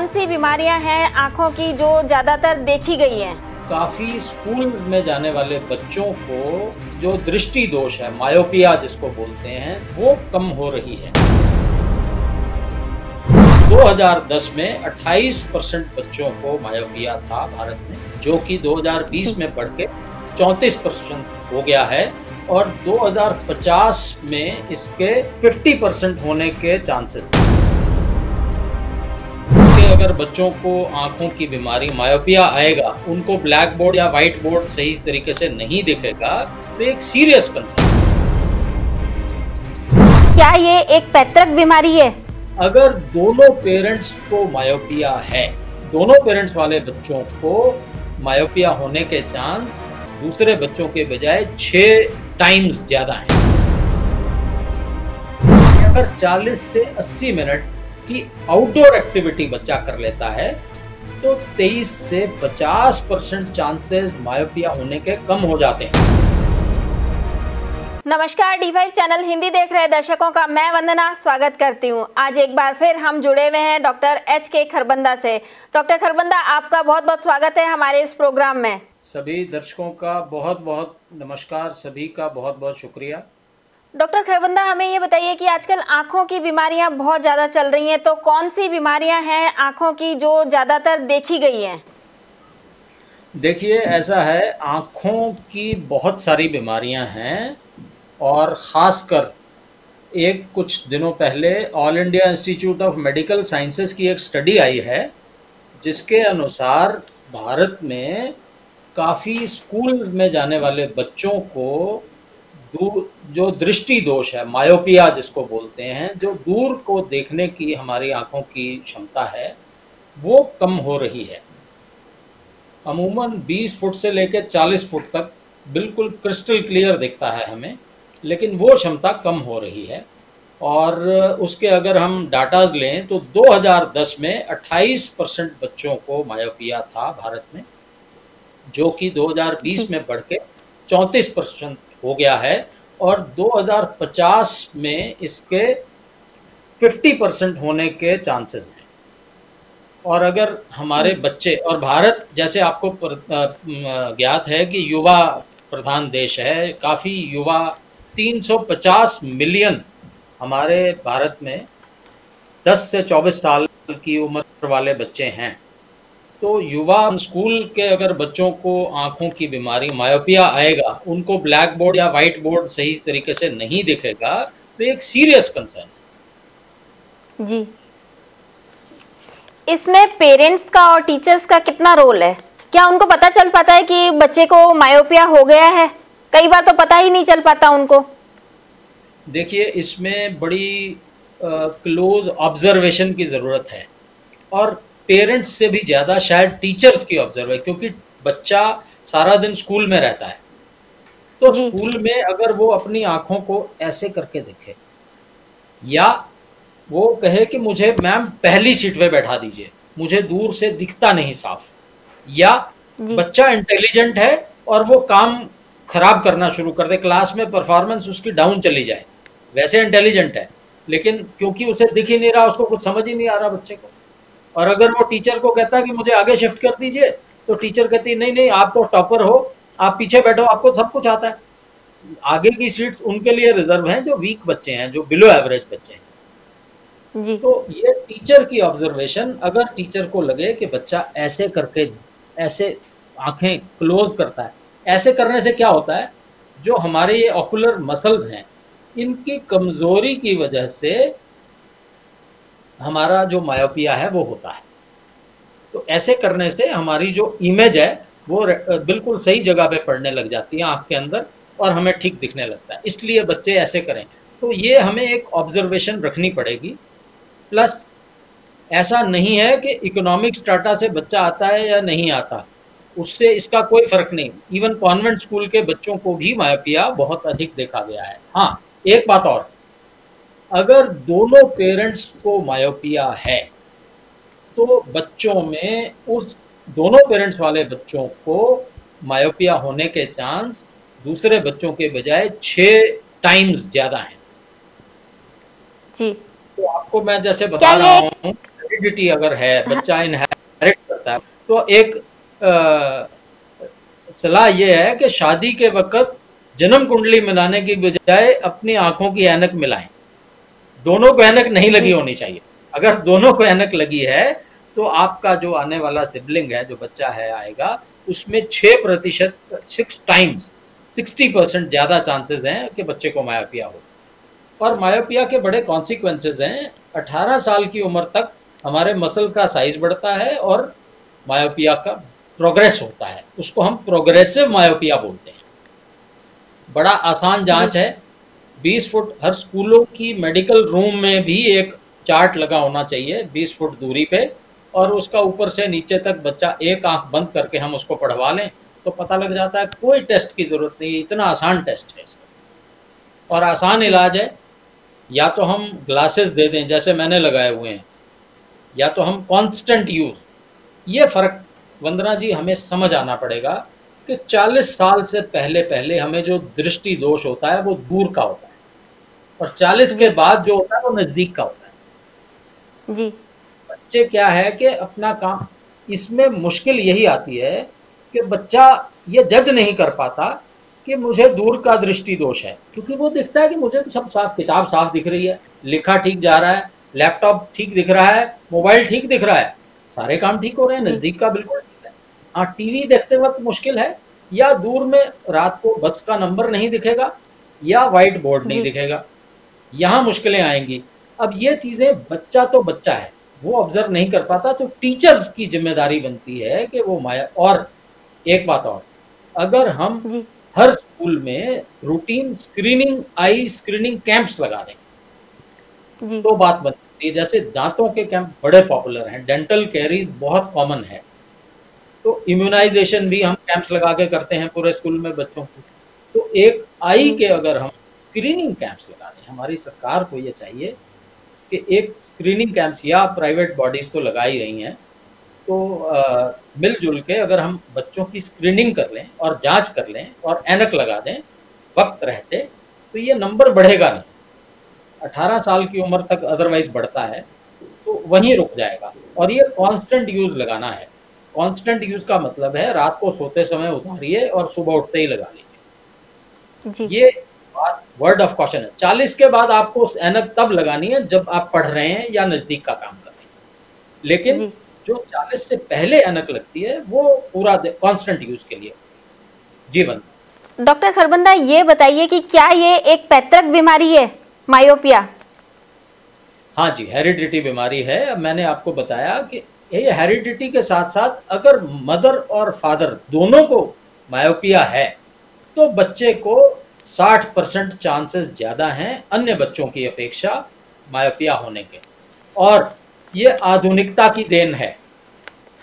कौन सी बीमारियाँ हैं? आँखों की जो ज़्यादातर देखी गई हैं। काफ़ी स्कूल में जाने वाले बच्चों को जो दृष्टि दोष है, मायोपिया जिसको बोलते हैं, वो कम हो रही है। 2010 में 28 परसेंट बच्चों को मायोपिया था भारत में, जो कि 2020 में बढ़ के 34 परसेंट हो गया है, और 2050 में इसके 50 परसेंट होने के चांसेस हैं। अगर बच्चों को आँखों की बीमारी मायोपिया आएगा उनको ब्लैक बोर्ड या व्हाइट बोर्ड सही तरीके से नहीं दिखेगा तो एक सीरियस कंसर्न क्या ये एक पैतृक बीमारी है? अगर दोनों पेरेंट्स को मायोपिया है दोनों पेरेंट्स वाले बच्चों को मायोपिया होने के चांस दूसरे बच्चों के बजाय छह टाइम्स ज़्यादा हैं। अगर 40 से 80 मिनट कि आउटडोर एक्टिविटी बच्चा कर लेता है तो 23 से 50 परसेंट चांसेस मायोपिया होने के कम हो जाते हैं। नमस्कार डी फाइव चैनल हिंदी देख रहे दर्शकों का मैं वंदना स्वागत करती हूँ। आज एक बार फिर हम जुड़े हुए हैं डॉक्टर एच के खरबंदा से। डॉक्टर खरबंदा आपका बहुत बहुत स्वागत है हमारे इस प्रोग्राम में। सभी दर्शकों का बहुत बहुत नमस्कार सभी का बहुत बहुत शुक्रिया। डॉक्टर खरबंदा, हमें ये बताइए कि आजकल आँखों की बीमारियाँ बहुत ज़्यादा चल रही हैं तो कौन सी बीमारियाँ हैं आँखों की जो ज़्यादातर देखी गई हैं? देखिए, ऐसा है, आँखों की बहुत सारी बीमारियाँ हैं और ख़ासकर एक कुछ दिनों पहले all India institute of medical sciences की एक स्टडी आई है, जिसके अनुसार भारत में काफ़ी स्कूल में जाने वाले बच्चों को जो दृष्टि दोष है मायोपिया जिसको बोलते हैं जो दूर को देखने की हमारी आँखों की क्षमता है वो कम हो रही है। अमूमन 20 फुट से लेकर 40 फुट तक बिल्कुल क्रिस्टल क्लियर दिखता है हमें लेकिन वो क्षमता कम हो रही है। और उसके अगर हम डाटाज लें तो 2010 में 28 परसेंट बच्चों को मायोपिया था भारत में जो कि 2020 में बढ़ के चौंतीस परसेंट हो गया है और 2050 में इसके 50 परसेंट होने के चांसेस हैं। और अगर हमारे बच्चे और भारत जैसे आपको ज्ञात है कि युवा प्रधान देश है काफ़ी युवा 350 मिलियन हमारे भारत में 10 से 24 साल की उम्र वाले बच्चे हैं। तो युवा स्कूल के अगर बच्चों को आँखों की बीमारी मायोपिया आएगा उनको ब्लैक बोर्ड या व्हाइट बोर्ड सही तरीके से नहीं दिखेगा तो एक सीरियस कंसर्न जी। इसमें पेरेंट्स का और टीचर्स का कितना रोल है? क्या उनको पता चल पाता है कि बच्चे को मायोपिया हो गया है? कई बार तो पता ही नहीं चल पाता उनको। देखिए इसमें बड़ी क्लोज ऑब्जर्वेशन की ज़रूरत है। और पेरेंट्स से भी ज़्यादा शायद टीचर्स की ऑब्ज़र्व है क्योंकि बच्चा सारा दिन स्कूल में रहता है। तो स्कूल में अगर वो अपनी आँखों को ऐसे करके देखे या वो कहे कि मुझे मैम पहली सीट पे बैठा दीजिए मुझे दूर से दिखता नहीं साफ़। या बच्चा इंटेलिजेंट है और वो काम खराब करना शुरू कर दे क्लास में परफॉर्मेंस उसकी डाउन चली जाए वैसे इंटेलिजेंट है लेकिन क्योंकि उसे दिख ही नहीं रहा उसको कुछ समझ ही नहीं आ रहा बच्चे को। और अगर वो टीचर को कहता कि मुझे आगे शिफ्ट कर दीजिए तो टीचर कहती नहीं नहीं आप तो टॉपर हो आप पीछे बैठो आपको सब कुछ आता है। आगे की सीट्स उनके लिए रिज़र्व हैं जो वीक बच्चे हैं जो बिलो एवरेज बच्चे हैं। जी। तो ये टीचर की ऑब्जर्वेशन अगर टीचर को लगे कि बच्चा ऐसे करके ऐसे आँखें क्लोज करता है ऐसे करने से क्या होता है? जो हमारे ये ऑकुलर मसल्स हैं इनकी कमज़ोरी की वजह से हमारा जो मायोपिया है, वो होता है। तो ऐसे करने से हमारी जो इमेज है, वो बिल्कुल सही जगह पे पड़ने लग जाती है आँख के अंदर और हमें ठीक दिखने लगता है। इसलिए बच्चे ऐसे करें। तो ये हमें एक ऑब्जर्वेशन रखनी पड़ेगी। प्लस ऐसा नहीं है कि इकोनॉमिक स्टाटा से बच्चा आता है या नहीं आता। उससे इसका कोई फ़र्क नहीं। इवन कॉन्वेंट स्कूल के बच्चों को भी मायोपिया बहुत अधिक देखा गया है। हाँ एक बात और। अगर दोनों पेरेंट्स को मायोपिया है तो बच्चों में उस दोनों पेरेंट्स वाले बच्चों को मायोपिया होने के चांस दूसरे बच्चों के बजाय छह टाइम्स ज़्यादा हैं। जी। तो आपको मैं जैसे बता रहा हूँ हेरिडिटी अगर है बच्चा इनहेरिट करता है तो एक सलाह यह है कि शादी के वक्त जन्म कुंडली मिलाने की बजाय अपनी आँखों की ऐनक मिलाएँ। दोनों को ऐनक नहीं लगी होनी चाहिए। अगर दोनों को ऐनक लगी है तो आपका जो आने वाला सिबलिंग है जो बच्चा है आएगा उसमें छह प्रतिशत सिक्स टाइम्स सिक्सटी परसेंट ज़्यादा चांसेस हैं कि बच्चे को मायोपिया हो। और मायोपिया के बड़े कॉन्सिक्वेंसेज हैं। 18 साल की उम्र तक हमारे मसल का साइज़ बढ़ता है और मायोपिया का प्रोग्रेस होता है। उसको हम प्रोग्रेसिव मायोपिया बोलते हैं। बड़ा आसान जाँच है। 20 फुट, हर स्कूलों की मेडिकल रूम में भी एक चार्ट लगा होना चाहिए 20 फुट दूरी पे, और उसका ऊपर से नीचे तक बच्चा एक आँख बंद करके हम उसको पढ़वा लें तो पता लग जाता है कोई टेस्ट की ज़रूरत नहीं, इतना आसान टेस्ट है इसका। और आसान इलाज है, या तो हम ग्लासेस दे दें, जैसे मैंने लगाए हुए हैं, या तो हम कांस्टेंट यूज़ ये फ़र्क वंदना जी हमें समझ आना पड़ेगा कि 40 साल से पहले पहले हमें जो दृष्टि दोष होता है, वो दूर का होता है। और 40 के बाद जो होता है वो नज़दीक का होता है। जी। बच्चे क्या है कि अपना काम इसमें मुश्किल यही आती है कि बच्चा ये जज नहीं कर पाता कि मुझे दूर का दृष्टि दोष है क्योंकि वो दिखता है कि मुझे तो सब साफ़ किताब साफ़ दिख रही है लिखा ठीक जा रहा है लैपटॉप ठीक दिख रहा है मोबाइल ठीक दिख रहा है सारे काम ठीक हो रहे हैं नज़दीक का बिल्कुल ठीक है। हाँ टीवी देखते वक्त मुश्किल है या दूर में रात को बस का नंबर नहीं दिखेगा या व्हाइट बोर्ड नहीं दिखेगा यहाँ मुश्किलें आएँगी। अब ये चीज़ें बच्चा तो बच्चा है वो ऑब्ज़र्व नहीं कर पाता तो टीचर्स की ज़िम्मेदारी बनती है कि वो माया और एक बात और अगर हम हर स्कूल में routine screening eye screening camps लगा दें तो बात बन सकती है। जैसे दांतों के कैंप बड़े पॉपुलर हैं डेंटल कैरीज बहुत कॉमन है तो इम्यूनाइजेशन भी हम कैंप्स लगा के करते हैं पूरे स्कूल में बच्चों को। तो एक आई के अगर हम स्क्रीनिंग कैंप्स लगा दें हमारी सरकार को ये चाहिए कि एक स्क्रीनिंग कैंप्स या प्राइवेट बॉडीज तो लगा ही रही हैं। तो मिलजुल के अगर हम बच्चों की स्क्रीनिंग कर लें और जाँच कर लें और एनक लगा दें वक्त रहते तो ये नंबर बढ़ेगा नहीं। 18 साल की उम्र तक अदरवाइज़ बढ़ता है तो वहीं रुक जाएगा। और ये कांस्टेंट यूज़ लगाना है। कांस्टेंट यूज़ का मतलब है रात को सोते समय उतारिए और सुबह उठते ही लगा लीजिए। ये वर्ड ऑफ़ कॉशन है। चालीस के बाद आपको एनक तब लगानी है जब आप पढ़ रहे हैं या नज़दीक का काम कर रहे हैं। लेकिन जो। 40 से पहले अनक लगती है वो पूरा कांस्टेंट यूज़ के लिए जीवन। डॉक्टर खरबंदा ये बताइए कि क्या ये एक पैतृक बीमारी है मायोपिया हाँ जी हेरिडिटी बीमारी है। मैंने आपको बताया कि ये हेरिडिटी के साथ साथ अगर मदर और फादर दोनों को मायोपिया है तो बच्चे को 60 परसेंट चांसेस ज़्यादा हैं अन्य बच्चों की अपेक्षा मायोपिया होने के। और ये आधुनिकता की देन है।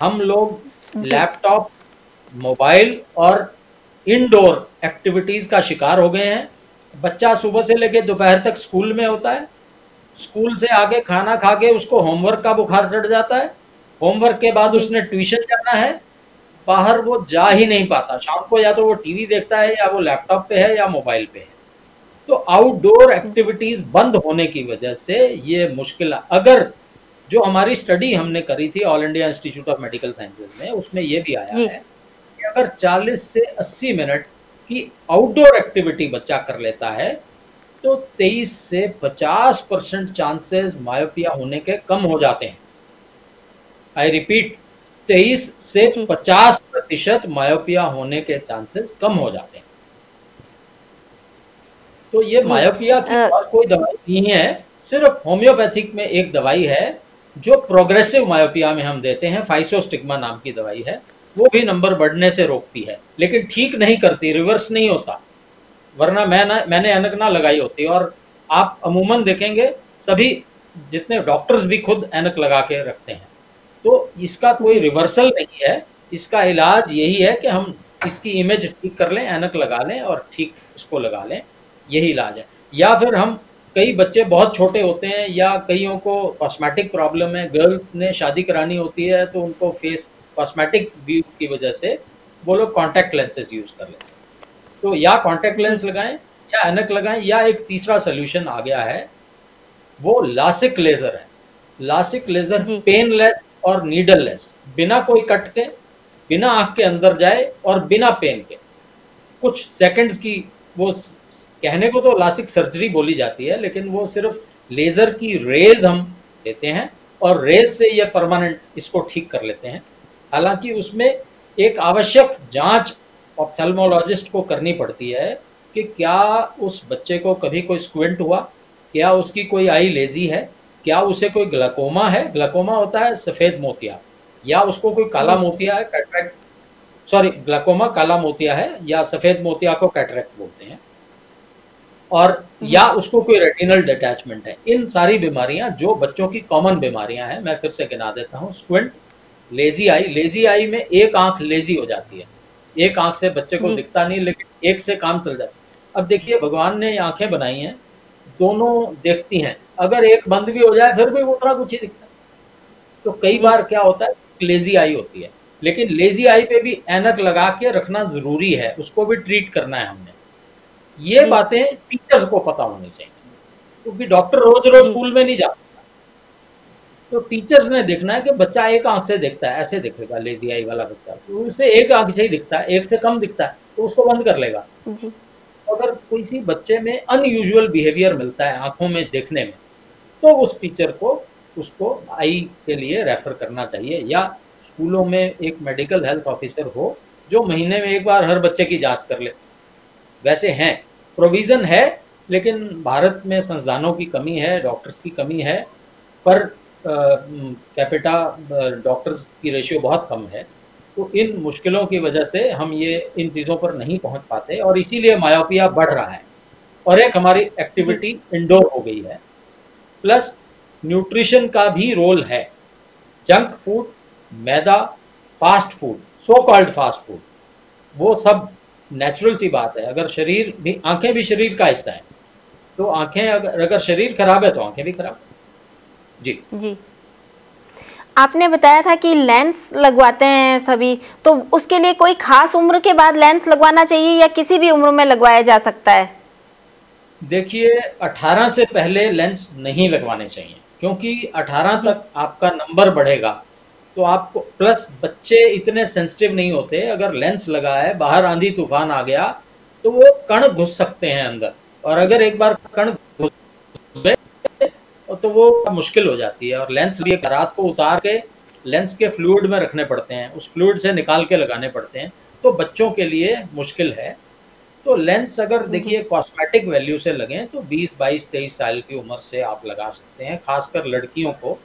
हम लोग लैपटॉप मोबाइल और इनडोर एक्टिविटीज़ का शिकार हो गए हैं। बच्चा सुबह से लेकर दोपहर तक स्कूल में होता है। स्कूल से आगे खाना खा के उसको होमवर्क का बुखार चढ़ जाता है? होमवर्क के बाद उसने ट्यूशन जाना है। बाहर वो जा ही नहीं पाता। शाम को या तो वो टीवी देखता है या वो लैपटॉप पे है या मोबाइल पे है। तो आउटडोर एक्टिविटीज़ बंद होने की वजह से ये मुश्किल अगर जो हमारी स्टडी हमने करी थी all India institute of medical sciences में उसमें ये भी आया है कि अगर 40 से 80 मिनट की आउटडोर एक्टिविटी बच्चा कर लेता है तो 23 से 50 परसेंट चांसेस मायोपिया होने के कम हो जाते हैं। आई रिपीट 23 से 50 प्रतिशत मायोपिया होने के चांसेस कम हो जाते हैं। तो ये मायोपिया की और कोई दवाई नहीं है सिर्फ़ होम्योपैथिक में एक दवाई है जो प्रोग्रेसिव मायोपिया में हम देते हैं फाइसोस्टिग्मा नाम की दवाई है वो भी नंबर बढ़ने से रोकती है लेकिन ठीक नहीं करती रिवर्स नहीं होता वरना मैं ना मैंने अनक ना लगाई होती। और आप अमूमन देखेंगे सभी जितने डॉक्टर्स भी खुद एनक लगा के रखते हैं। तो इसका कोई रिवर्सल नहीं है। इसका इलाज यही है कि हम इसकी इमेज ठीक कर लें एनक लगा लें और ठीक इसको लगा लें। यही इलाज है। या फिर हम कई बच्चे बहुत छोटे होते हैं या कईयों को कॉस्मेटिक प्रॉब्लम है। गर्ल्स ने शादी करानी होती है तो उनको फेस कॉस्मेटिक व्यू की वजह से वो लोग कॉन्टैक्ट लेंसेज यूज़ कर लेते हैं। तो या कॉन्टैक्ट लेंस लगाएँ या एनक लगाएँ या एक तीसरा सोल्यूशन आ गया है। वो लासिक लेजर है। लासिक लेजर पेनलेस और नीडललेस बिना कोई कट के बिना आँख के अंदर जाए और बिना पेन के। कुछ सेकंड्स की वो कहने को तो लासिक सर्जरी बोली जाती है, लेकिन वो सिर्फ़ लेजर की रेज हम देते हैं और रेज से ये परमानेंट इसको ठीक कर लेते हैं। हालाँकि उसमें एक आवश्यक जाँच ऑप्थेल्मोलॉजिस्ट को करनी पड़ती है कि क्या उस बच्चे को कभी कोई स्क्विंट हुआ, क्या उसकी कोई आई लेजी है क्या उसे कोई ग्लाकोमा है? ग्लाकोमा होता है सफ़ेद मोतिया। या उसको कोई काला मोतिया है कैटरेक्ट सॉरी ग्लाकोमा काला मोतिया है या सफ़ेद मोतिया को कैटरेक्ट बोलते हैं। और या उसको कोई रेटिनल डिटैचमेंट है। इन सारी बीमारियाँ जो बच्चों की कॉमन बीमारियाँ हैं मैं फिर से गिना देता हूँ squint lazy eye lazy eye में एक आँख लेजी हो जाती है। एक आँख से बच्चे को दिखता नहीं लेकिन एक से काम चल जाता अब देखिए भगवान ने आँखें बनाई हैं। दोनों देखती हैं। अगर एक बंद भी हो जाए फिर भी उतना कुछ ही दिखता है। तो कई बार क्या होता है लेजी आई होती है। लेकिन लेजी आई पे भी एनक लगा के रखना ज़रूरी है उसको भी ट्रीट करना है हमने। ये बातें टीचर्स को पता होनी चाहिए क्योंकि डॉक्टर रोज रोज स्कूल में नहीं जा सकता तो टीचर्स ने देखना है कि बच्चा एक आँख से देखता है ऐसे दिखेगा लेजी आई वाला बच्चा। तो उसे एक आँख से ही दिखता है एक से कम दिखता है तो उसको बंद कर लेगा। जी। अगर किसी बच्चे में अनयूजुअल बिहेवियर मिलता है आँखों में देखने में तो उस टीचर को उसको आई के लिए रेफर करना चाहिए या स्कूलों में एक मेडिकल हेल्थ ऑफिसर हो जो महीने में एक बार हर बच्चे की जाँच कर ले। वैसे हैं प्रोविज़न है लेकिन भारत में संस्थानों की कमी है डॉक्टर्स की कमी है पर कैपिटा डॉक्टर्स की रेशियो बहुत कम है। तो इन मुश्किलों की वजह से हम ये इन चीज़ों पर नहीं पहुँच पाते और इसीलिए मायोपिया बढ़ रहा है। और एक हमारी एक्टिविटी इंडोर हो गई है। प्लस न्यूट्रिशन का भी रोल है। जंक फ़ूड, मैदा, fast food so called fast food वो सब नेचुरल सी बात है। अगर शरीर भी, आँखें भी शरीर का हिस्सा है तो आँखें अगर अगर शरीर खराब है तो आँखें भी खराब जी। जी। आपने बताया था कि लेंस लगवाते हैं सभी तो उसके लिए कोई खास उम्र के बाद लेंस लगवाना चाहिए या किसी भी उम्र में लगवाया जा सकता है? देखिए 18 से पहले लेंस नहीं लगवाने चाहिए, क्योंकि 18 तक आपका नंबर बढ़ेगा तो आपको प्लस बच्चे इतने सेंसिटिव नहीं होते। अगर लेंस लगा है, बाहर आंधी तूफ़ान आ गया तो वो कण घुस सकते हैं अंदर, और अगर एक बार कण घुस गए तो वो मुश्किल हो जाती है, और लेंस भी रात को उतार के लेंस के फ्लूड में रखने पड़ते हैं, उस फ्लूड से निकाल के लगाने पड़ते हैं तो बच्चों के लिए मुश्किल है। तो लेंस अगर देखिए कॉस्मेटिक वैल्यू से लगें तो 20 22 23 साल की उम्र से आप लगा सकते हैं। खासकर लड़कियों को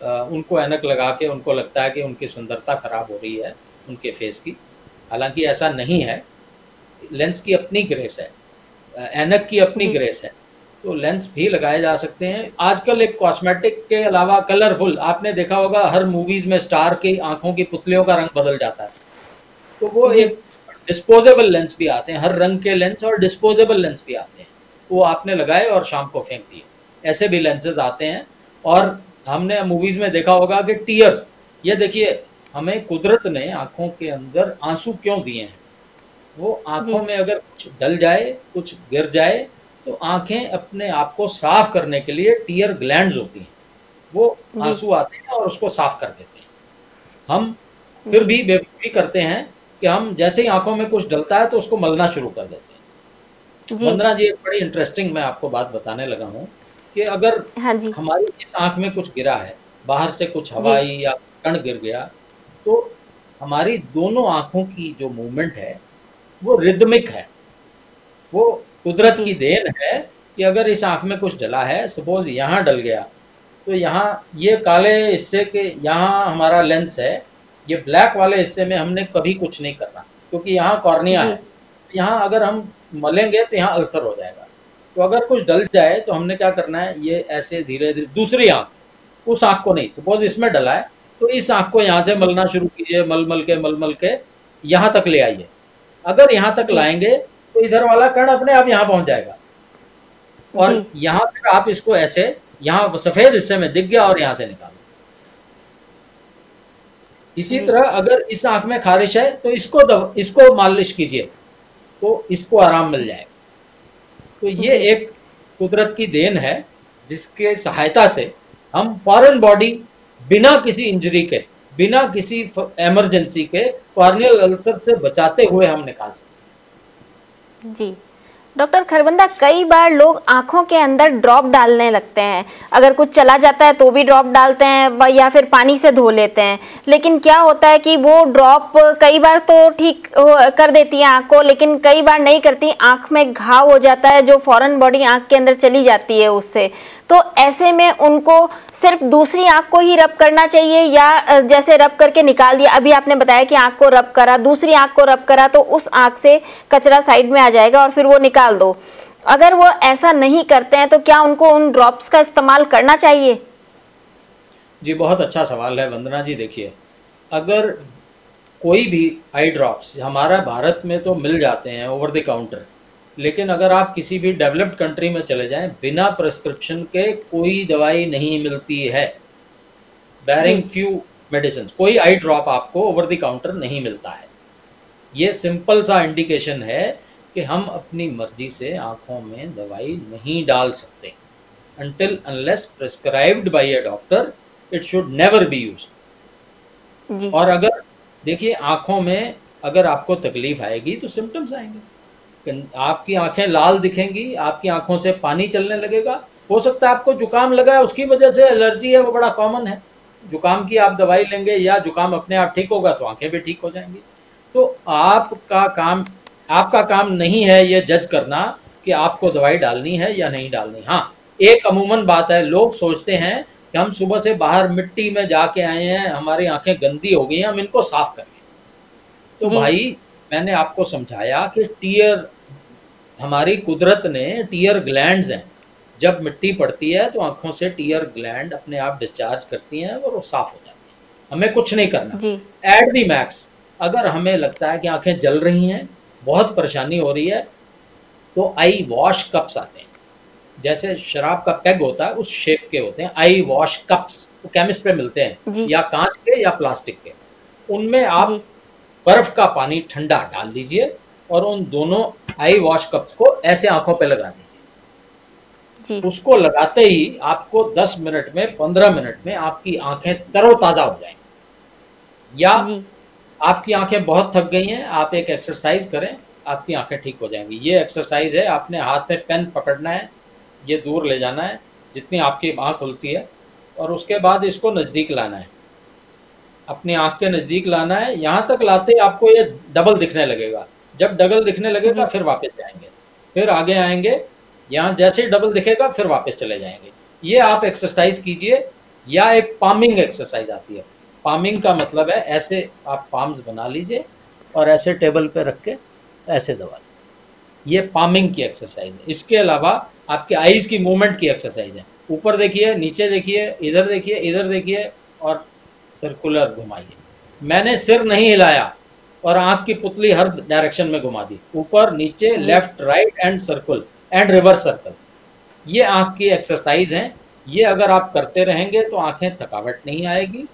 आ, उनको ऐनक लगा के उनको लगता है कि उनकी सुंदरता खराब हो रही है उनके फेस की। हालाँकि ऐसा नहीं है। लेंस की अपनी ग्रेस है। ऐनक की अपनी ग्रेस है। तो लेंस भी लगाए जा सकते हैं। आजकल एक कॉस्मेटिक के अलावा कलरफुल आपने देखा होगा हर मूवीज़ में स्टार की आँखों की पुतलियों का रंग बदल जाता है। तो वो एक डिस्पोजेबल लेंस भी आते हैं हर रंग के लेंस और डिस्पोजेबल लेंस भी आते हैं। वो आपने लगाए और शाम को फेंक दिए। ऐसे भी लेंसेज आते हैं और हमने मूवीज़ में देखा होगा कि टीयर्स ये देखिए हमें कुदरत ने आँखों के अंदर आँसू क्यों दिए हैं? वो आँखों में अगर कुछ डल जाए कुछ गिर जाए तो आँखें अपने आप को साफ़ करने के लिए टीयर ग्लैंड होती हैं। वो आँसू आते हैं और उसको साफ़ कर देते हैं। हम फिर भी बेवकूफ़ी करते हैं कि हम जैसे ही आँखों में कुछ डलता है तो उसको मलना शुरू कर देते हैं। वंदना जी एक बड़ी इंटरेस्टिंग मैं आपको बात बताने लगा हूँ कि अगर हाँ जी। हमारी इस आँख में कुछ गिरा है बाहर से कुछ हवाई या कण गिर गया तो हमारी दोनों आँखों की जो मूवमेंट है वो रिदमिक है। वो कुदरत की देन है कि अगर इस आँख में कुछ डला है सपोज़ यहाँ डल गया तो यहाँ ये काले हिस्से के यहाँ हमारा लेंस है ये ब्लैक वाले हिस्से में हमने कभी कुछ नहीं करना क्योंकि यहाँ कॉर्निया है। यहाँ अगर हम मलेंगे तो यहाँ अल्सर हो जाएगा। तो अगर कुछ डल जाए तो हमने क्या करना है ये ऐसे धीरे धीरे दूसरी आँख उस आँख को नहीं। सपोज़ इसमें डला है तो इस आँख को यहाँ से मलना शुरू कीजिए मल मल के मल मल के यहाँ तक ले आइए। अगर यहाँ तक लाएँगे तो इधर वाला कण अपने आप यहाँ पहुँच जाएगा। और। यहाँ फिर आप इसको ऐसे यहाँ सफ़ेद हिस्से में दिख गया और यहाँ से निकालो। इसी तरह अगर इस आँख में खारिश है तो इसको दव, इसको मालिश कीजिए तो इसको आराम मिल जाएगा। तो ये एक कुदरत की देन है जिसके सहायता से हम फॉरेन बॉडी बिना किसी इंजरी के बिना किसी इमरजेंसी के कॉर्नियल अल्सर से बचाते हुए हम निकाल सकते जी। डॉक्टर खरबंदा कई बार लोग आँखों के अंदर ड्रॉप डालने लगते हैं। अगर कुछ चला जाता है तो भी ड्रॉप डालते हैं या फिर पानी से धो लेते हैं। लेकिन क्या होता है कि वो ड्रॉप कई बार तो ठीक कर देती है आँख को लेकिन कई बार नहीं करती। आँख में घाव हो जाता है जो फॉरन बॉडी आँख के अंदर चली जाती है उससे। तो ऐसे में उनको सिर्फ़ दूसरी आँख को ही रब करना चाहिए या जैसे रब करके निकाल दिया, अभी आपने बताया कि आँख को रब करा, दूसरी आँख को रब करा तो उस आँख से कचरा साइड में आ जाएगा और फिर वो निकाल दो। अगर वो ऐसा नहीं करते हैं तो क्या उनको उन ड्रॉप्स का इस्तेमाल करना चाहिए? जी, बहुत अच्छा सवाल है, वंदना जी, देखिए, अगर कोई भी आई ड्रॉप्स हमारा भारत में तो मिल जाते हैं ओवर द काउंटर लेकिन अगर आप किसी भी डेवलप्ड कंट्री में चले जाएँ बिना प्रेस्क्रिप्शन के कोई दवाई नहीं मिलती है। बैरिंग फ्यू मेडिसिन कोई आई ड्रॉप आपको ओवर द काउंटर नहीं मिलता है। ये सिंपल सा इंडिकेशन है कि हम अपनी मर्ज़ी से आँखों में दवाई नहीं डाल सकते। Until unless prescribed by a doctor it should never be used. और अगर देखिए आँखों में अगर आपको तकलीफ़ आएगी तो सिम्टम्स आएँगे। आपकी आँखें लाल दिखेंगी आपकी आँखों से पानी चलने लगेगा। हो सकता है आपको जुकाम लगा है उसकी वजह से एलर्जी है वो बड़ा कॉमन है। जुकाम की आप दवाई लेंगे या जुकाम अपने आप ठीक होगा तो आँखें भी ठीक हो जाएँगी। तो आपका काम आपका काम नहीं है ये जज करना कि आपको दवाई डालनी है या नहीं डालनी। हाँ एक अमूमन बात है लोग सोचते हैं कि हम सुबह से बाहर मिट्टी में जाके आए हैं हमारी आँखें गंदी हो गई हैं हम इनको साफ़ करें। तो भाई मैंने आपको समझाया कि टीयर हमारी कुदरत ने टीयर ग्लैंड्स हैं। जब मिट्टी पड़ती है तो आँखों से टीयर ग्लैंड अपने आप डिस्चार्ज करती हैं और वो साफ़ हो जाती है। हमें कुछ नहीं करना। एट दी मैक्स अगर हमें लगता है कि आँखें जल रही हैं बहुत परेशानी हो रही है तो आई वॉश कप्स आते हैं। जैसे शराब का पैग होता है उस शेप के होते हैं। आई वॉश कप्स वो केमिस्ट पे मिलते हैं। या कांच के या प्लास्टिक के। उनमें आप बर्फ़ का पानी ठंडा डाल दीजिए। और उन दोनों आई वॉश कप्स को ऐसे आँखों पे लगा दीजिए। उसको लगाते ही आपको 10 मिनट में 15 मिनट में आपकी आँखें तरोताजा हो जाएँगी। या आपकी आँखें बहुत थक गई हैं आप एक एक्सरसाइज करें आपकी आँखें ठीक हो जाएँगी। ये एक्सरसाइज है आपने हाथ में पेन पकड़ना है ये दूर ले जाना है जितनी आपकी आँख खुलती है और उसके बाद इसको नज़दीक लाना है। अपनी आँख के नज़दीक लाना है यहाँ तक लाते आपको ये डबल दिखने लगेगा। जब डबल दिखने लगेगा फिर वापस जाएँगे। फिर आगे आएँगे यहाँ जैसे ही डबल दिखेगा फिर वापस चले जाएँगे। ये आप एक्सरसाइज कीजिए या एक पामिंग एक्सरसाइज आती है। पामिंग का मतलब है ऐसे आप पाम्स बना लीजिए और ऐसे टेबल पे रख के ऐसे दबा लीजिए। ये पामिंग की एक्सरसाइज है। इसके अलावा आपके आईज की मूवमेंट की एक्सरसाइज है। ऊपर देखिए नीचे देखिए इधर देखिए इधर देखिए और सर्कुलर घुमाइए। मैंने सिर नहीं हिलाया। और आँख की पुतली हर डायरेक्शन में घुमा दी। ऊपर नीचे left right and circle and reverse circle ये आँख की एक्सरसाइज हैं। ये अगर आप करते रहेंगे तो आँखें थकावट नहीं आएगी।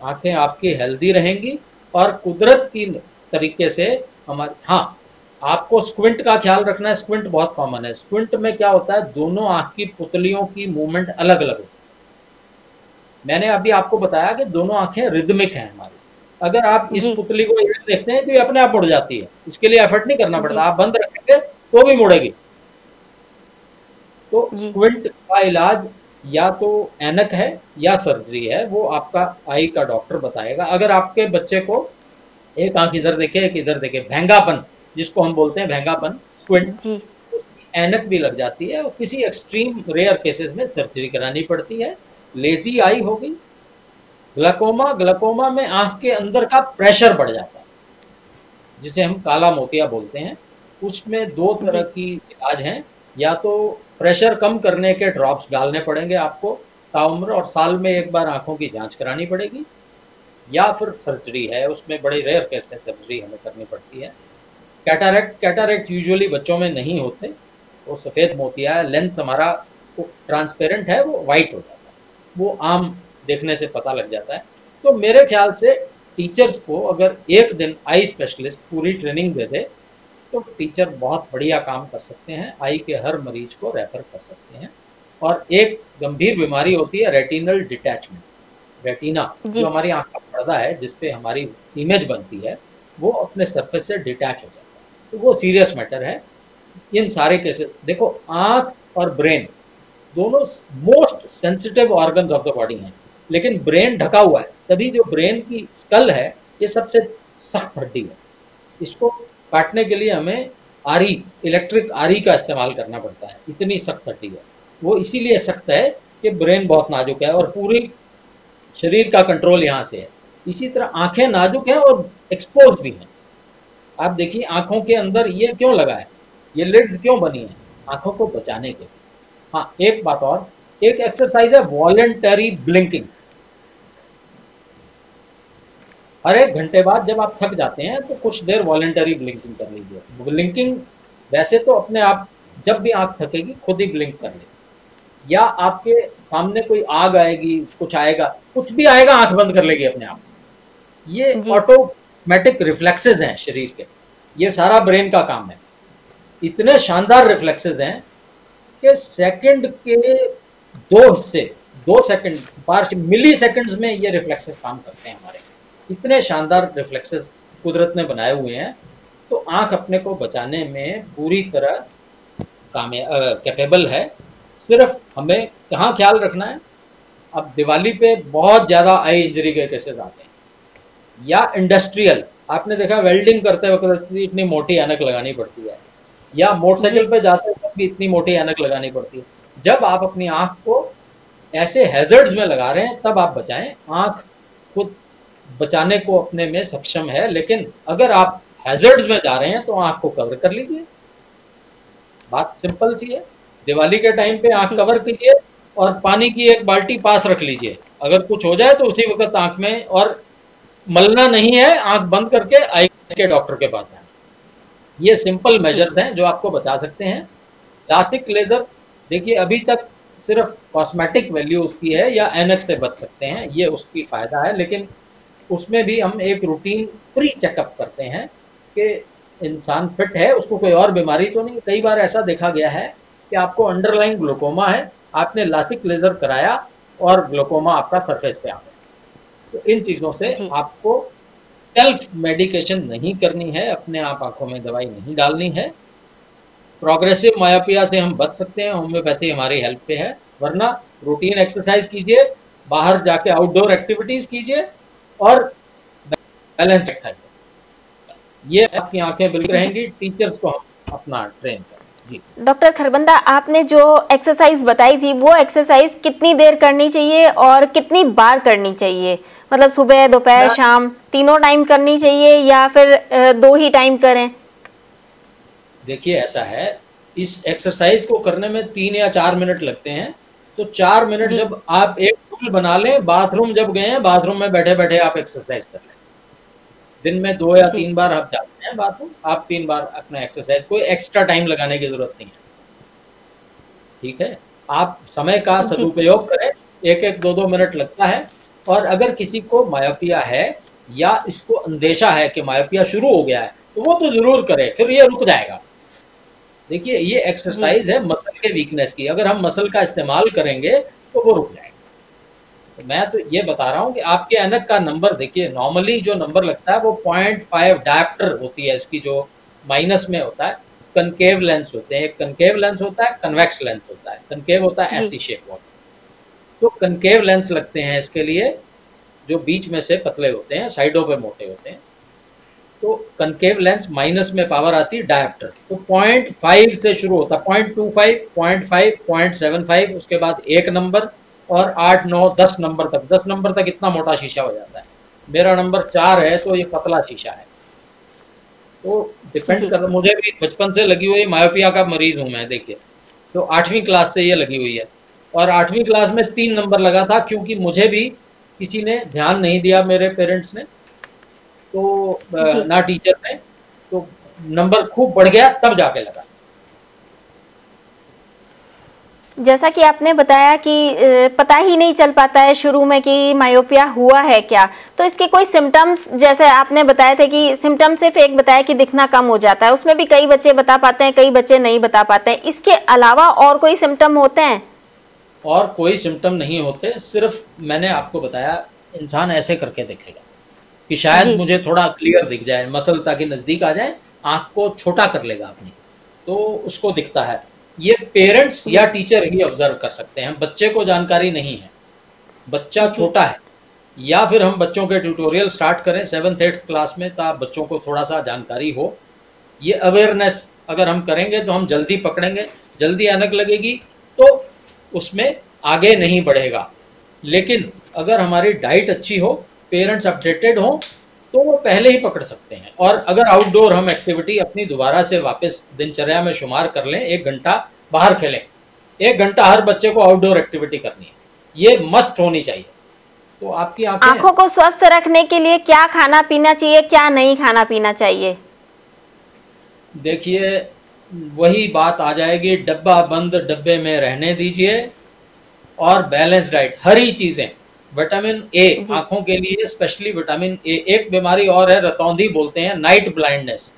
आँखें आपकी हेल्दी रहेंगी और कुदरत की तरीके से हमारे हाँ आपको स्क्विंट का ख्याल रखना है। स्क्विंट बहुत कॉमन है। स्क्विंट में क्या होता है? दोनों आँख की पुतलियों की मूवमेंट अलग अलग होती है। मैंने अभी आपको बताया कि दोनों आँखें रिदमिक हैं हमारी। अगर आप इस पुतली को देखते हैं तो ये अपने आप उड़ जाती है। इसके लिए एफर्ट नहीं करना पड़ता। आप बंद रखेंगे तो भी मुड़ेगी। तो स्क्विंट का इलाज या तो एनक है या सर्जरी है वो आपका आई का डॉक्टर बताएगा। अगर आपके बच्चे को एक आँख इधर देखे एक इधर देखे भैंगापन जिसको हम बोलते हैं भैंगापन स्क्विंट एनक भी लग जाती है। और किसी एक्सट्रीम रेयर केसेस में सर्जरी करानी पड़ती है। लेजी आई हो गई ग्लकोमा ग्लकोमा में आँख के अंदर का प्रेशर बढ़ जाता है जिसे हम काला मोतिया बोलते हैं। उसमें दो तरह की इलाज हैं। या तो प्रेशर कम करने के ड्रॉप्स डालने पड़ेंगे आपको ताउम्र और साल में एक बार आँखों की जाँच करानी पड़ेगी। या फिर सर्जरी है उसमें बड़ी रेयर केस में सर्जरी हमें करनी पड़ती है। कैटारेक्ट कैटारेक्ट यूजुअली बच्चों में नहीं होते। वो सफ़ेद मोतिया है लेंस हमारा ट्रांसपेरेंट है वो वाइट हो जाता है। वो आम देखने से पता लग जाता है। तो मेरे ख्याल से टीचर्स को अगर एक दिन आई स्पेशलिस्ट पूरी ट्रेनिंग दे दे तो टीचर बहुत बढ़िया काम कर सकते हैं। आई के हर मरीज़ को रेफर कर सकते हैं। और एक गंभीर बीमारी होती है रेटिनल डिटैचमेंट रेटिना जो। हमारी आँख का पर्दा है जिसपे हमारी इमेज बनती है वो अपने सरफेस से डिटैच हो जाता है। तो वो सीरियस मैटर है। इन सारे केसेस देखो आँख और ब्रेन दोनों most sensitive organ of the body हैं। लेकिन ब्रेन ढका हुआ है। तभी जो ब्रेन की स्कल है, ये सबसे सख्त हड्डी है। इसको काटने के लिए हमें आरी, इलेक्ट्रिक आरी का इस्तेमाल करना पड़ता है। इतनी सख्त हड्डी है। वो इसीलिए सख्त है कि ब्रेन बहुत नाजुक है और पूरी शरीर का कंट्रोल यहाँ से है। इसी तरह आँखें नाजुक हैं और एक्सपोज भी हैं। आप देखिए, आँखों के अंदर ये क्यों लगा है? ये लिड्स क्यों बनी है? आँखों को बचाने के लिए। हाँ एक बात और। एक एक्सरसाइज है वॉलेंटरी ब्लिंकिंग हर एक घंटे बाद जब आप थक जाते हैं तो कुछ देर वॉलेंटरी ब्लिंकिंग कर लीजिए। ब्लिंकिंग वैसे तो अपने आप जब भी आँख थकेगी खुद ही ब्लिंक कर ले। या आपके सामने कोई आग आएगी कुछ आएगा कुछ भी आएगा आँख बंद कर लेगी अपने आप। ये ऑटोमेटिक रिफ्लेक्सेस हैं शरीर के। ये सारा ब्रेन का काम है। इतने शानदार रिफ्लेक्सेस हैं कि सेकंड के दो हिस्से दो सेकंड बार मिली सेकंड्स में ये रिफ्लेक्सेस काम करते हैं हमारे। इतने शानदार रिफ्लेक्सेस कुदरत ने बनाए हुए हैं तो आँख अपने को बचाने में पूरी तरह कामया कैपेबल है। सिर्फ़ हमें कहाँ ख्याल रखना है? अब दिवाली पे बहुत ज़्यादा आई इंजरी के केसेस आते हैं। या इंडस्ट्रियल आपने देखा वेल्डिंग करते वक्त इतनी मोटी ऐनक लगानी पड़ती है। या मोटरसाइकिल पे जाते वक्त भी इतनी मोटी ऐनक लगानी पड़ती है। जब आप अपनी आँख को ऐसे हैजर्ड्स में लगा रहे हैं तब आप बचाएँ। आँख खुद बचाने को अपने में सक्षम है लेकिन अगर आप हैजर्ड्स में जा रहे हैं तो आँख को कवर कर लीजिए। बात सिंपल सी है। दिवाली के टाइम पे आँख कवर कीजिए और पानी की एक बाल्टी पास रख लीजिए। अगर कुछ हो जाए तो उसी वक्त आँख में और मलना नहीं है आँख बंद करके आई के डॉक्टर के पास जाए। ये सिंपल मेजर्स हैं जो आपको बचा सकते हैं। लासिक लेजर देखिए अभी तक सिर्फ़ कॉस्मेटिक वैल्यू उसकी है या एनएक्स से बच सकते हैं ये उसकी फ़ायदा है लेकिन उसमें भी हम एक रूटीन प्री चेकअप करते हैं कि इंसान फिट है उसको कोई और बीमारी तो नहीं। कई बार ऐसा देखा गया है कि आपको अंडरलाइन ग्लूकोमा है आपने लासिक लेजर कराया और ग्लूकोमा आपका सरफेस पे आ गया। तो इन चीज़ों से आपको सेल्फ मेडिकेशन नहीं करनी है अपने आप आँखों में दवाई नहीं डालनी है। प्रोग्रेसिव मायोपिया से हम बच सकते हैं होम्योपैथी हमारी हेल्प पे है। वरना रूटीन एक्सरसाइज कीजिए बाहर जाके आउटडोर एक्टिविटीज़ कीजिए और बैलेंस खाइए ये आपकी आँखें बिल्कुल रहेंगी टीचर्स को हम अपना ट्रेन करें। डॉक्टर खरबंदा आपने जो एक्सरसाइज बताई थी वो एक्सरसाइज कितनी देर करनी चाहिए और कितनी बार करनी चाहिए? मतलब सुबह दोपहर शाम तीनों टाइम करनी चाहिए या फिर दो ही टाइम करें? देखिए ऐसा है इस एक्सरसाइज को करने में तीन या चार मिनट लगते हैं। तो चार मिनट जब आप एक टूल बना लें बाथरूम जब गए हैं बाथरूम में बैठे बैठे आप एक्सरसाइज कर लें। दिन में दो या तीन बार आप जाते हैं बाथरूम आप तीन बार अपना एक्सरसाइज कोई एक्स्ट्रा टाइम लगाने की ज़रूरत नहीं है। ठीक है? आप समय का सदुपयोग करें एक एक दो दो मिनट लगता है और अगर किसी को मायोपिया है या इसको अंदेशा है कि मायोपिया शुरू हो गया है तो वो तो ज़रूर करे फिर ये रुक जाएगा। देखिए ये एक्सरसाइज है मसल के वीकनेस की। अगर हम मसल का इस्तेमाल करेंगे तो वो रुक जाएगा। तो मैं तो ये बता रहा हूँ कि आपके एनक का नंबर देखिए नॉर्मली जो नंबर लगता है वो पॉइंट फाइव डायप्टर होती है इसकी जो माइनस में होता है। कनकेव लेंस होते हैं एक कनकेव लेंस होता है कन्वेक्स लेंस होता है। कनकेव होता है ऐसी शेप वाला तो कनकेव लेंस लगते हैं इसके लिए जो बीच में से पतले होते हैं साइडों पे मोटे होते हैं। तो कनकेव लेंस माइनस में पावर आती है डायप्टर तो पॉइंट फाइव से शुरू होता है point two five point five point seven five उसके बाद एक नंबर और आठ नौ दस नंबर तक। दस नंबर तक इतना मोटा शीशा हो जाता है। मेरा नंबर चार है तो ये पतला शीशा है। तो डिपेंड कर मुझे भी बचपन से लगी हुई मायोपिया का मरीज़ हूँ मैं देखिए। तो आठवीं क्लास से ये लगी हुई है। और आठवीं क्लास में तीन नंबर लगा था क्योंकि मुझे भी किसी ने ध्यान नहीं दिया मेरे पेरेंट्स ने। तो ना टीचर ने तो नंबर खूब बढ़ गया तब जाके लगा। जैसा कि आपने बताया कि पता ही नहीं चल पाता है शुरू में कि मायोपिया हुआ है क्या। तो इसके कोई सिम्टम्स जैसे आपने बताया थे कि सिम्टम्स सिर्फ़ एक बताया कि दिखना कम हो जाता है उसमें भी कई बच्चे बता पाते हैं कई बच्चे नहीं बता पाते हैं। इसके अलावा और कोई सिम्टम होते हैं? और कोई सिम्टम नहीं होते सिर्फ़ मैंने आपको बताया इंसान ऐसे करके देखेगा। कि शायद मुझे थोड़ा क्लियर दिख जाए मसल ताकि नज़दीक आ जाए आँख को छोटा कर लेगा अपनी। तो उसको दिखता है। ये पेरेंट्स या टीचर ही ऑब्ज़र्व कर सकते हैं। बच्चे को जानकारी नहीं है। बच्चा छोटा है। या फिर हम बच्चों के ट्यूटोरियल स्टार्ट करें सेवन्थ एट्थ क्लास में ताकि बच्चों को थोड़ा सा जानकारी हो। ये अवेयरनेस अगर हम करेंगे तो हम जल्दी पकड़ेंगे। जल्दी अनक लगेगी तो उसमें आगे नहीं बढ़ेगा। लेकिन अगर हमारी डाइट अच्छी हो पेरेंट्स अपडेटेड हो तो वो पहले ही पकड़ सकते हैं। और अगर आउटडोर हम एक्टिविटी अपनी दोबारा से वापस दिनचर्या में शुमार कर लें एक घंटा बाहर खेलें। एक घंटा हर बच्चे को आउटडोर एक्टिविटी करनी है। ये मस्ट होनी चाहिए। तो आपकी आँखों को स्वस्थ रखने के लिए क्या खाना पीना चाहिए क्या नहीं खाना पीना चाहिए? देखिए वही बात आ जाएगी डब्बा बंद डब्बे में रहने दीजिए। और बैलेंस डाइट हरी चीज़ें। विटामिन ए आँखों के लिए स्पेशली विटामिन ए एक बीमारी और है रतौंधी बोलते हैं नाइट ब्लाइंडनेस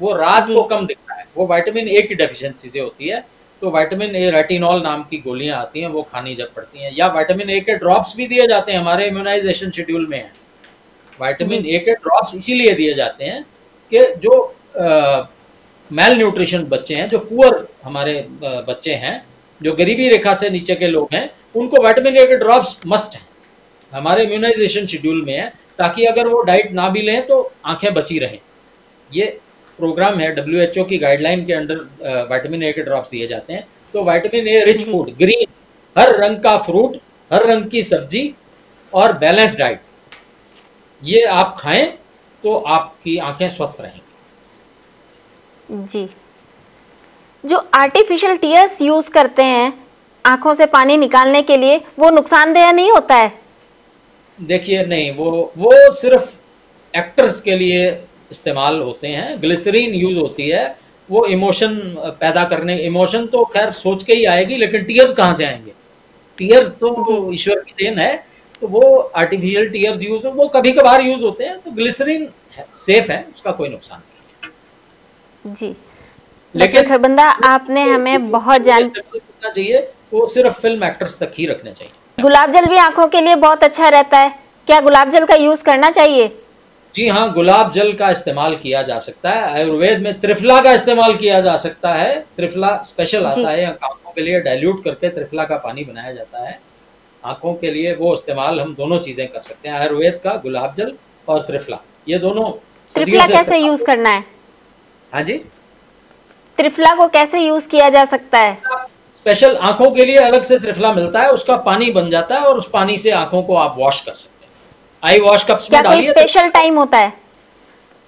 वो रात को कम दिखता है। वो विटामिन ए की डेफिशिएंसी से होती है। तो विटामिन ए रेटिनॉल नाम की गोलियाँ आती हैं वो खानी जब पड़ती हैं। या विटामिन ए के ड्रॉप्स भी दिए जाते हैं हमारे इम्यूनाइजेशन शेड्यूल में है। विटामिन ए के ड्रॉप्स इसीलिए दिए जाते हैं कि जो मेल न्यूट्रिशन बच्चे हैं जो पुअर हमारे बच्चे हैं जो गरीबी रेखा से नीचे के लोग हैं उनको विटामिन ए के ड्रॉप्स मस्ट हैं। हमारे इम्यूनाइजेशन शेड्यूल में है ताकि अगर वो डाइट ना भी लें तो आँखें बची रहें। ये प्रोग्राम है डब्ल्यू की गाइडलाइन के अंडर वाइटामिन ए के ड्रॉप्स दिए जाते हैं। तो vitamin A rich food green हर रंग का फ्रूट हर रंग की सब्ज़ी और बैलेंस डाइट ये आप खाएँ तो आपकी आँखें स्वस्थ रहेंगी। जी। जो आर्टिफिशियल टीयर्स यूज़ करते हैं आँखों से पानी निकालने के लिए वो नुकसानदेह नहीं होता है? देखिए नहीं वो वो सिर्फ़ एक्टर्स के लिए इस्तेमाल होते हैं ग्लिसरीन यूज़ होती है वो इमोशन पैदा करने इमोशन तो खैर सोच के ही आएगी लेकिन टीयर्स कहाँ से आएँगे? टीयर्स तो ईश्वर की देन है तो वो आर्टिफिशियल टीयर्स यूज़ वो कभी कभार यूज़ होते हैं तो ग्लिसरीन है, सेफ़ है उसका कोई नुकसान नहीं जी। लेकिन खरबंदा आपने हमें बहुत जान चाहिए वो सिर्फ़ फ़िल्म एक्टर्स तक ही रखने चाहिए। गुलाब जल भी आँखों के लिए बहुत अच्छा रहता है। क्या गुलाब जल का यूज़ करना चाहिए? जी हाँ गुलाब जल का इस्तेमाल किया जा सकता है। आयुर्वेद में त्रिफला का इस्तेमाल किया जा सकता है। त्रिफला स्पेशल आता है आँखों के लिए डाइल्यूट करके त्रिफला का पानी बनाया जाता है। आँखों के लिए वो इस्तेमाल हम दोनों चीज़ें कर सकते हैं आयुर्वेद का गुलाब जल और त्रिफला। ये दोनों त्रिफला कैसे यूज़ करना है? हाँ जी। त्रिफला को कैसे यूज़ किया जा सकता है? स्पेशल आँखों के लिए अलग से त्रिफला मिलता है उसका पानी बन जाता है और उस पानी से आँखों को आप वॉश कर सकते हैं। आई वॉश कप्स क्या कोई स्पेशल टाइम होता है?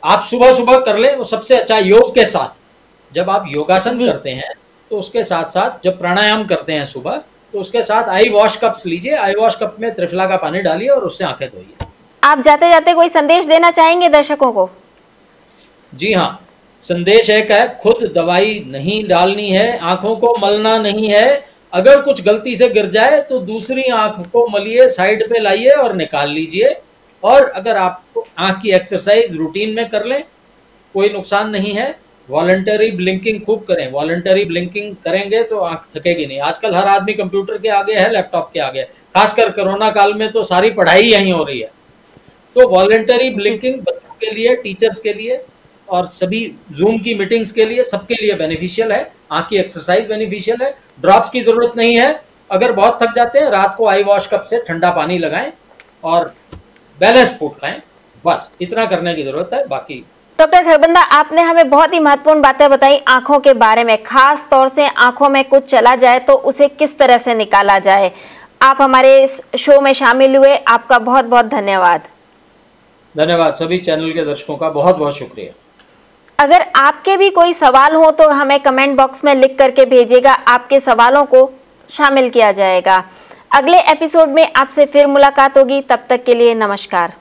आप सुबह सुबह कर ले वो सबसे अच्छा योग के साथ। जब आप योगासन करते हैं तो उसके साथ साथ जब प्राणायाम करते हैं सुबह तो उसके साथ आई वॉश कप्स लीजिए आई वॉश कप में त्रिफला का पानी डालिए और उससे आँखें धोइए। आप जाते जाते कोई संदेश देना चाहेंगे दर्शकों को? जी हाँ। संदेश एक है खुद दवाई नहीं डालनी है आँखों को मलना नहीं है अगर कुछ गलती से गिर जाए तो दूसरी आँख को मलिए साइड पे लाइए और निकाल लीजिए। और अगर आप आँख की एक्सरसाइज रूटीन में कर लें कोई नुकसान नहीं है। वॉलंटरी ब्लिंकिंग खूब करें। वॉलंटरी ब्लिंकिंग करेंगे तो आँख थकेगी नहीं। आजकल हर आदमी कंप्यूटर के आगे है लैपटॉप के आगे खासकर कोरोना काल में तो सारी पढ़ाई यहीं हो रही है। तो वॉलंटरी ब्लिंकिंग बच्चों के लिए टीचर्स के लिए और सभी जूम की मीटिंग्स के लिए सबके लिए बेनिफिशियल है। आँख की एक्सरसाइज बेनिफिशियल है। ड्रॉप्स की ज़रूरत नहीं है। अगर बहुत थक जाते हैं रात को आई वॉश कप से ठंडा पानी लगाएँ और बैलेंस फ़ूड खाएँ। बस इतना करने की ज़रूरत है। बाकी डॉक्टर खरबंदा आपने हमें बहुत ही महत्वपूर्ण बातें बताई आँखों के बारे में। खास तौर से आँखों में कुछ चला जाए तो उसे किस तरह से निकाला जाए। आप हमारे इस शो में शामिल हुए। आपका बहुत बहुत धन्यवाद। धन्यवाद सभी चैनल के दर्शकों का बहुत बहुत शुक्रिया। अगर आपके भी कोई सवाल हो तो हमें कमेंट बॉक्स में लिख करके भेजेगा आपके सवालों को शामिल किया जाएगा। अगले एपिसोड में आपसे फिर मुलाकात होगी। तब तक के लिए नमस्कार।